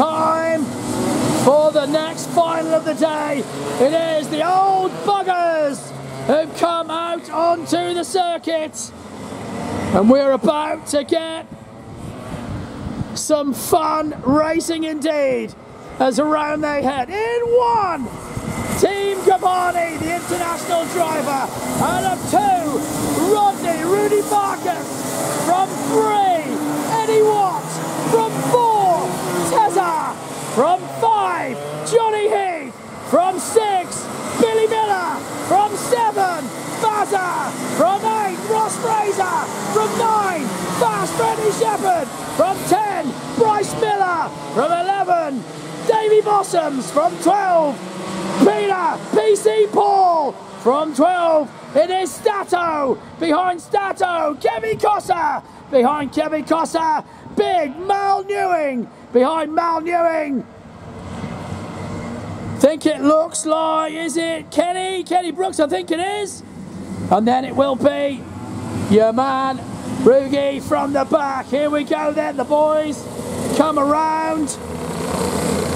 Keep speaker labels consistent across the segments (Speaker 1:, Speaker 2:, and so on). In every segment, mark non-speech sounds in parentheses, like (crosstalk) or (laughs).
Speaker 1: time for the next final of the day. It is the old buggers who've come out onto the circuit. And we're about to get some fun racing indeed as around they head. In one, Team Gavani, the international driver. Out of two, Rodney, Rudy Farkas. From three, Eddie Watts. From four, Tezza. From five, Johnny Heath. From six, Billy Miller. From seven, Bazza. From eight, Ross Fraser. From nine, Shepherd. From ten, Bryce Miller. From eleven, Davy Bossoms. From twelve, Peter PC Paul. From 12, it is Stato. Behind Stato, Kevin Costa. Behind Kevin Costa, big Mal Newing. Behind Mal Newing, think it looks like, is it Kenny? Kenny Brooks, I think it is. And then it will be your man, Rugi from the back. Here we go then, the boys come around,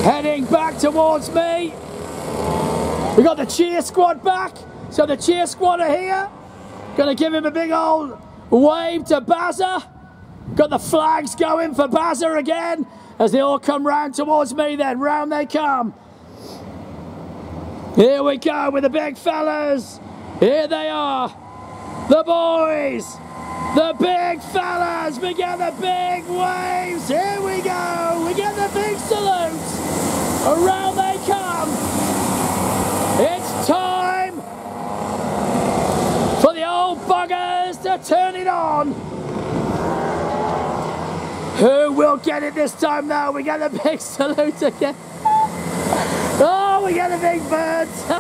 Speaker 1: heading back towards me. We got the cheer squad back. So the cheer squad are here. Gonna give him a big old wave to Bazza. Got the flags going for Bazza again as they all come round towards me then. Round they come. Here we go with the big fellas. Here they are. The boys. The big fellas. We get the big waves. Here we go. We get the big salutes. Around they come. It's time for the old buggers to turn it on. Who will get it this time though? We get the big (laughs) salute again. Oh, we get the big birds. (laughs)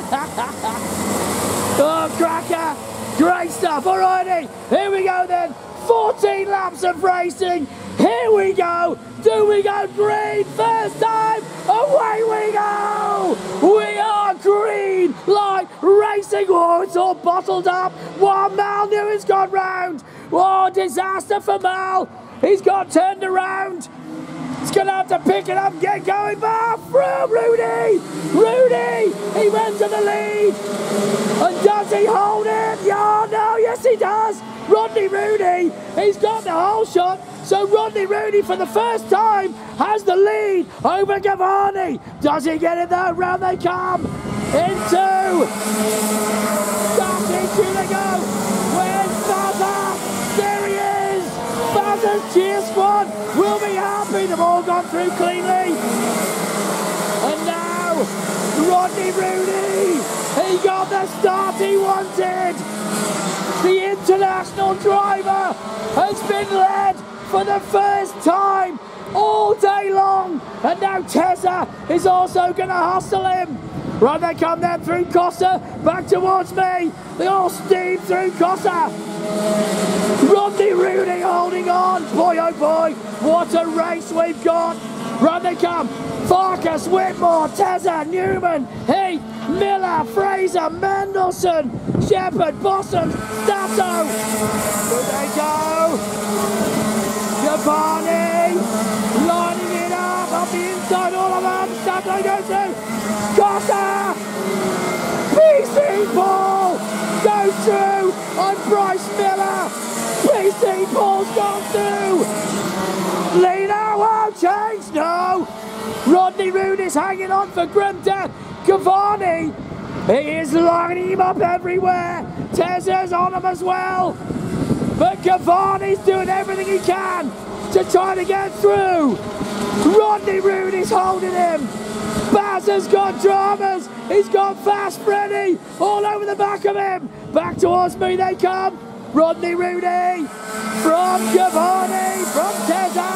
Speaker 1: oh, cracker. Great stuff. Alrighty, here we go then. 14 laps of racing. Here we go. Do we go green first time? Away we go. We are green like racing. Oh, it's all bottled up. Mal Newing's gone round. Oh, disaster for Mal. He's got turned around. He's going to have to pick it up get going back from Rudy. Rudy, he went to the lead. And does he hold it? Yeah, no, yes he does. Rodney Rudy, he's got the whole shot. So Rodney Rudy, for the first time, has the lead over Gavani. Does he get it though? Round they come. Into. Back into they go. Where's Bazza? There he is. Bazza's cheer squad will be They've all gone through cleanly. And now, Rodney Rooney, he got the start he wanted. The international driver has been led for the first time all day long. And now Tezza is also going to hustle him. Right, they come then through Costa, back towards me. They all steam through Costa. Rodney Rooney holding on. Boy, oh boy, what a race we've got. Right, they come. Farkas, Whitmore, Tezza, Newman, Heath, Miller, Fraser, Mendelson, Shepherd, Bossom, Stato. Here they go. Giovanni lining it up up the inside, all of them. Stato goes through. Costa. PC Paul goes through. I'm Bryce Miller. PC Paul's gone through. Lena won't change, no. Rodney Roode is hanging on for grim death. Cavani, he is lining him up everywhere. Tezza's on him as well. But Cavani's doing everything he can to try to get through. Rodney Roode is holding him. Baz has got dramas. He's got Fast Freddy all over the back of him. Back towards me they come. Rodney Rooney from Giovanni, from Tezza,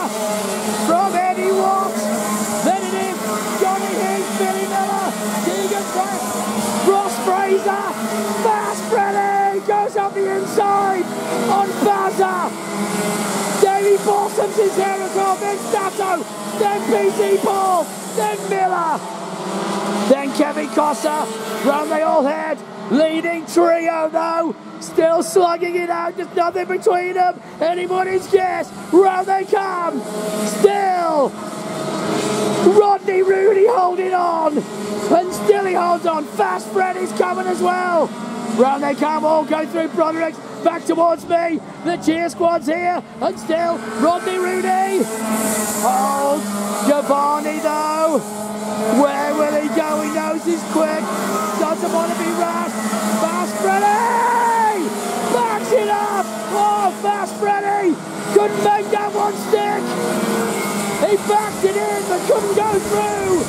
Speaker 1: from Eddie Watts. Then it is Johnny Heath, Billy Miller, Keegan Press, Ross Fraser, Fast Freddy goes up the inside on Bazza. Davey Bossoms is here as well, then Stato, then PC Paul, then Miller. Then Kevin Costa, round they all head. Leading trio though, still slugging it out, just nothing between them. Anybody's guess, round they come. Still, Rodney Rooney holding on. And still he holds on. Fast Freddy's coming as well. Round they come, all go through Broderick. Back towards me. The cheer squad's here. And still, Rodney Rooney. Hold. Giovanni though. Where will he go? He knows he's quick. Doesn't want to be rash. Fast Freddy! Backs it up! Oh, Fast Freddy! Couldn't make that one stick! He backed it in but couldn't go through!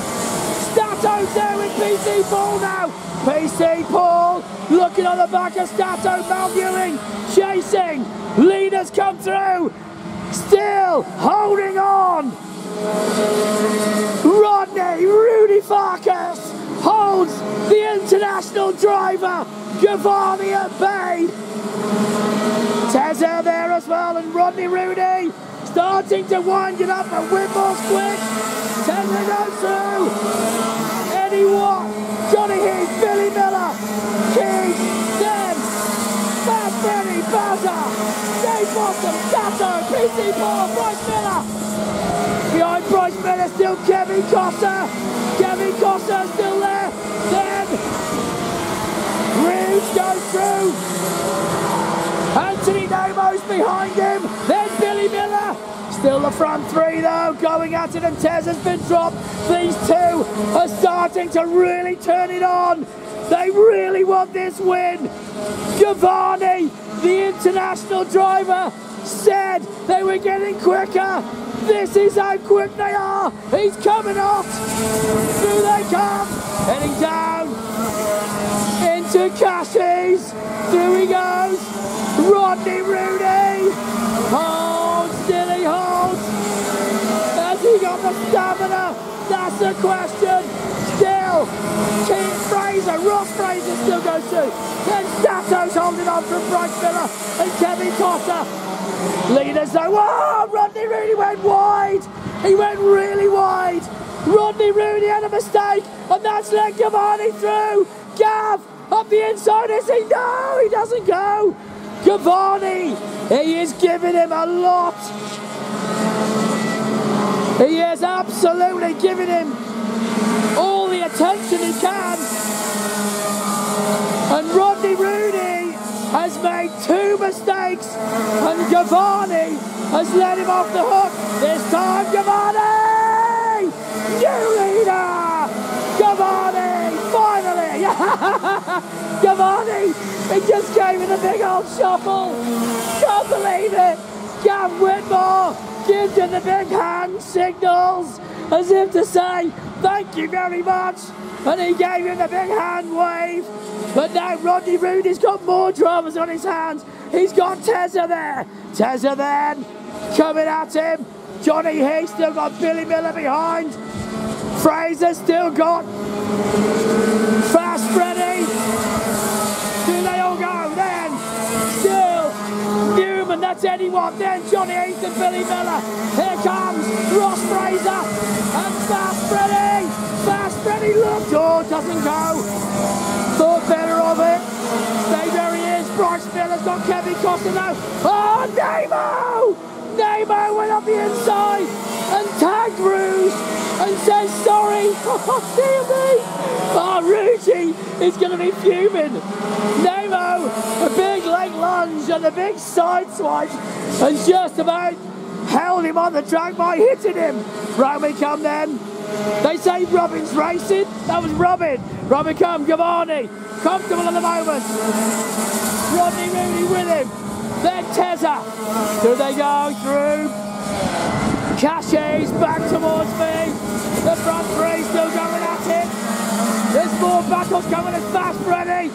Speaker 1: Stato's there with PC Paul now! PC Paul looking on the back of Stato Mal Newing, chasing! Leaders come through! Still holding on! Rodney Rudy Farkas holds the international driver Giovanni at bay. Tezza there as well and Rodney Rooney starting to wind it up and Whitmore's quick. Tezza goes through. Eddie Watt, Johnny Heath, Billy Miller, Keith, Den, Bad Freddy, Bazza, Dave Bottom, Stato, PC Paul, Bryce Miller. Behind Bryce Miller still Kevin Costa. Kevin Costa still there. Then Reeves goes through. Anthony Nemo's behind him. Then Billy Miller. Still the front three though, going at it and Tez has been dropped. These two are starting to really turn it on. They really want this win. Giovanni, the international driver, said they were getting quicker. This is how quick they are. He's coming off. Through they come. Heading down into Cashies. Through he goes. Rodney Rooney. Holds, still he holds. Has he got the stamina? That's the question. Still, Keith Fraser, Ross Fraser still goes through. Then Stato's holding on from Bryce Miller and Kevin Costa. Leaders though, whoa, Rodney Rooney went wide. He went really wide. Rodney Rooney had a mistake, and that's let Giovanni through. Gav, up the inside, is he? No, he doesn't go. Giovanni, he is giving him a lot. He is absolutely giving him all the attention he can. And Rodney Rooney has made two mistakes and Giovanni has let him off the hook. This time Giovanni! New leader! Giovanni! Finally! (laughs) Giovanni! He just gave it a big old shuffle. Can't believe it! Gav Whitmore gives him the big hand signals as if to say, thank you very much. And he gave him the big hand wave. But now Rodney Rooney's got more dramas on his hands. He's got Tezza there. Tezza then coming at him. Johnny Heath still got Billy Miller behind. Fraser still got Fast Freddy. Do they all go? Then Newman, that's anyone. Then Johnny Heath and Billy Miller. Here comes Ross Fraser and Fast Freddy. Fast Freddy looked, oh, doesn't go thought better of it. Stay where he is. Bryce Miller's got Kevin Costa now. Oh, Nemo! Nemo went up the inside and tagged Rouge and says sorry. (laughs) Oh, dear me. Ah, oh, Rugy is going to be fuming. Nemo, a leg lunge and a big side swipe and just about held him on the track by hitting him. Round we come then. They say Robin's racing. That was Robin. Robin come, Giovanni. Comfortable at the moment. Rodney Rooney with him. Then Tezza. Do they go through? Cashies back towards me. The front three still going. There's more battles coming as fast Freddy.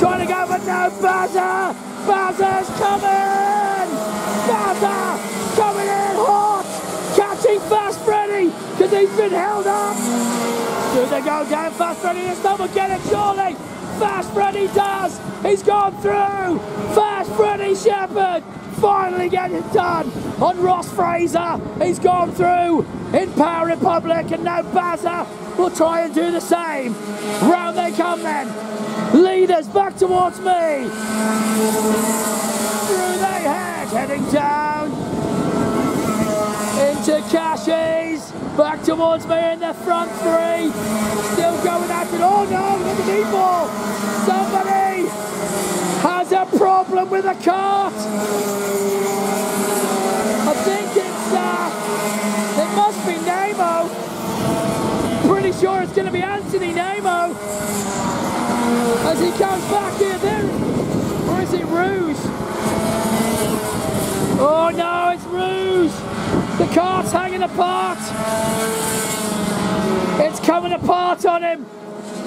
Speaker 1: Trying to go, but no, Bazza. Bazza's coming. Bazza coming in hot. Catching fast Freddy because he's been held up. Do they go down fast Freddy? This time will get it surely. Fast Freddy does. He's gone through. Fast Freddy Shepherd finally getting it done on Ross Fraser. He's gone through in Power Republic and now Bazza will try and do the same. Round they come then. Leaders back towards me. Through they head, heading down Into Cashies. Back towards me in the front three. Still going at it. Oh no, look at the people. Somebody has a problem with the kart. I think it's, uh, it must be Nemo. Pretty sure it's going to be Anthony Nemo. As he comes back here, there, or is it Rouge? Oh no, it's Rouge. The kart's hanging apart. It's coming apart on him.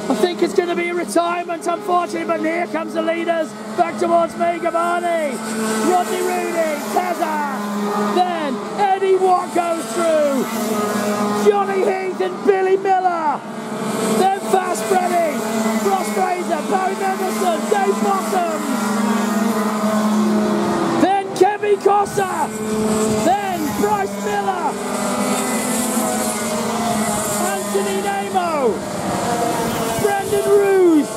Speaker 1: I think it's going to be a retirement, unfortunately, but here comes the leaders. Back towards me, Gavani, Rodney Rooney, Tezza. Then Eddie Watt goes through. Johnny Heath and Billy Miller. Then Fast Freddy, Ross Fraser, Barry Mendelson, Dave Bottoms. Then Kevin Costa. Then Bryce Miller. Anthony Nemo. Brendan Rouge.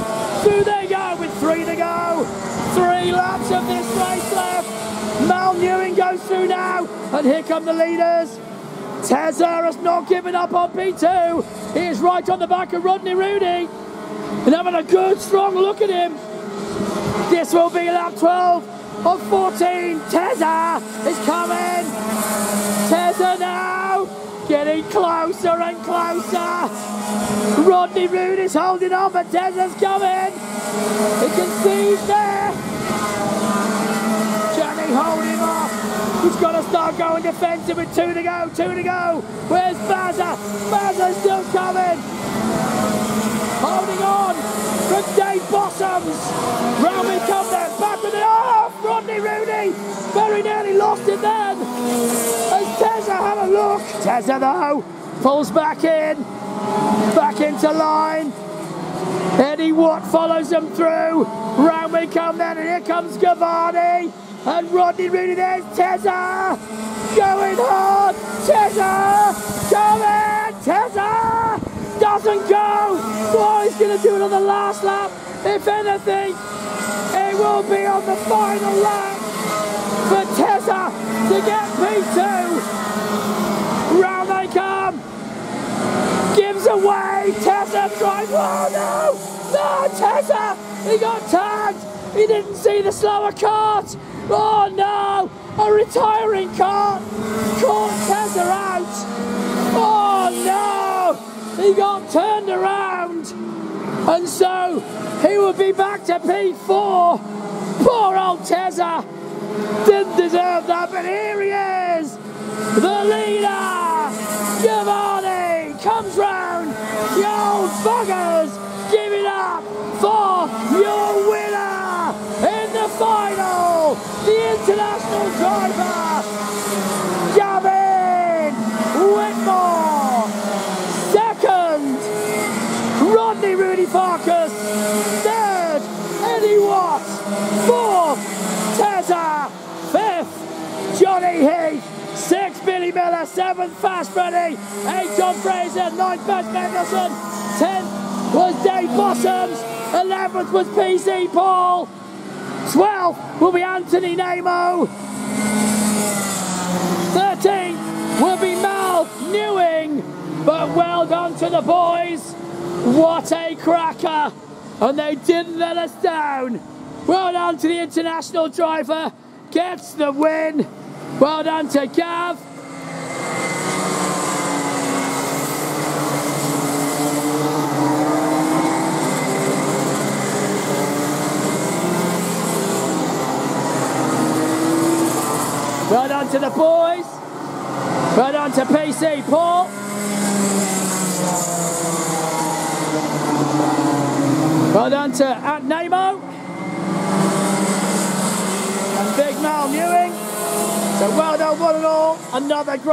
Speaker 1: Through they go with three to go. Three laps of this race left. Mal Newing goes through now. And here come the leaders. Tezza has not given up on P2. He is right on the back of Rodney Rooney. And having a good strong look at him. This will be lap 12 of 14. Tezza is coming. Tezza now getting closer and closer. Rodney Rooney's holding on, but Tezza's coming. He can see there. Johnny holding off. He's got to start going defensive with two to go, two to go. Where's Bazza? Bazza's still coming. Holding on from Dave Bottoms. Round we come back with it off. Rodney Rooney very nearly lost it then. As Tezza had a look. Tezza though pulls back in, back into line. Eddie Watt follows them through. Round we come then, and here comes Gavani. And Rodney Rooney, there's Tezza. Going hard. Tezza. Coming. Tezza. Doesn't go. He's going to do it on the last lap. If anything, it will be on the final lap for Tezza to get P2. Round they come. Gives away. Tezza tries. Oh no! No, Tezza! He got tagged. He didn't see the slower kart. Oh no! A retiring kart caught Tezza out. Oh no! He got turned around. And so he will be back to P4. Poor old Tezza. Didn't deserve that, but here he is. The leader. Giovanni comes round. The old buggers driver, Gavin Whitmore. Second, Rodney Rooney Farkas. Third, Eddie Watt. Fourth, Tezza. Fifth, Johnny Heath. Sixth, Billy Miller. Seventh, Fast Freddy. Eighth, John Fraser. Ninth, Bess Mendelson. Tenth was Dave Bottoms. Eleventh was PC Paul. Twelfth will be Anthony Nemo. Will be Mal Newing. But well done to the boys. What a cracker. And they didn't let us down. Well done to the international driver. Gets the win. Well done to Gav. Well done to the boys. Well done to PC eh, Paul. Well done to at Nemo. And Big Mal Newing. So well done one and all. Another great